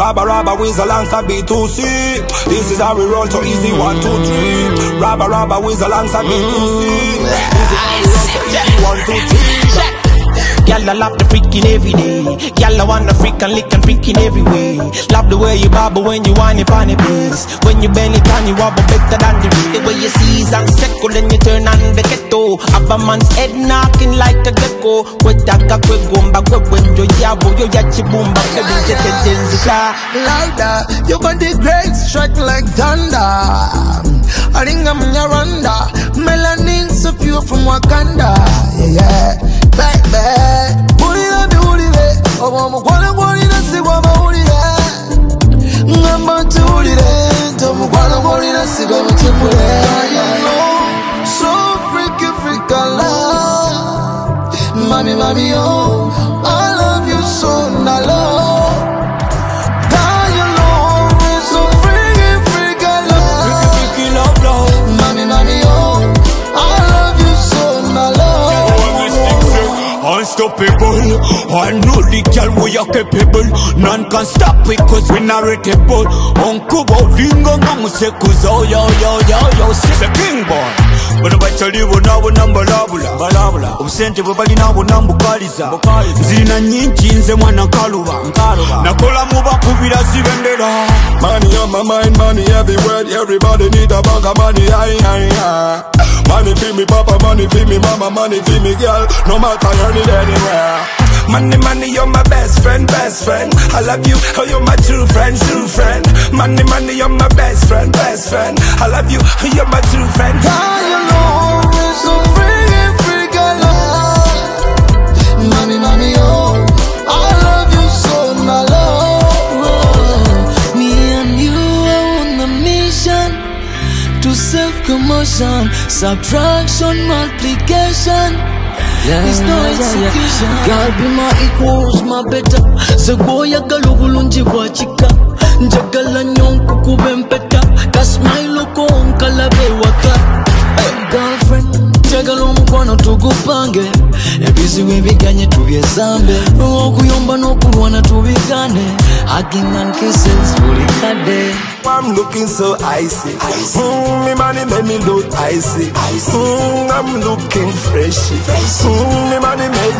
Rabadaba with alongside B2C. This is how we roll to easy one two three. Rabadaba with alongside B2C. This is how we roll to easy one two three. Girl, I love the freaking every day. Girl, I wanna freak and lick and freaking every way. Love the way you bobble when you whine it on the bass. When you bend it down, you wobble better than the rest. The way you seize and second, then you turn on the ghetto. Have a man's head knocking like a gecko. Kwetaka kwe gomba kwe wenjo yabo yo yachi bumba kwe binjete tenzika. louder. You got the great strike like thunder. Aringa mnyaranda, melanin so pure from Wakanda. Yeah, yeah. baby. Ulira biwulire, oba omukwano gw'olina si gwa mawulire. Ngamba ntuwulire, oh, I love you so, I love. Unstoppable, I know the girl we are capable. None can stop it cause we narratable. Unkubo lingo ngamusekuza oh, yo yo yo yo obusente bwe balina bonna mbukaliza nzirina nyingi nze mwana nkaluba nakola mu bakubira zibendera Money on my mind, money everywhere. Everybody need a bag of money. Aye, aye, aye. Money for me papa, money for me mama, money for me girl. No matter earn it anywhere. Money, money, you're my best friend, best friend. I love you, oh you're my true friend, true friend. Money, money, you're my best friend, best friend. I love you, oh you're my true friend. Girl, you to save commotion, subtraction, multiplication. Yeah, It's no execution. Girl be my equals, my better. Segoyagala obulungi bwa kika njagala nnyo nkukube empeta kasmailo ko nkalabe ewaka Hey, girlfriend njagala omukwano tugupange ebizibu ebiganye tubyezambe okuyomba n'okulwana tubigane hugging and kisses buli kadde I'm looking so icy. icy. Mm, me money make me look icy. icy. Mm, I'm looking freshy. Mm, me money make